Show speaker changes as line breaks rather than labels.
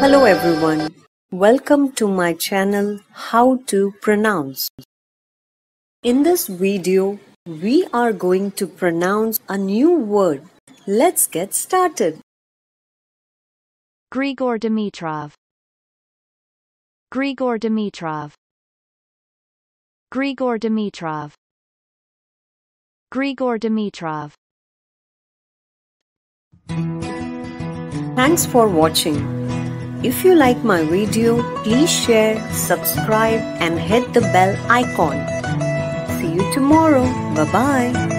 Hello everyone. Welcome to my channel How to Pronounce. In this video, we are going to pronounce a new word. Let's get started.
Grigor Dimitrov Grigor Dimitrov Grigor Dimitrov Grigor Dimitrov
Thanks for watching. If you like my video, please share, subscribe and hit the bell icon. See you tomorrow. Bye bye.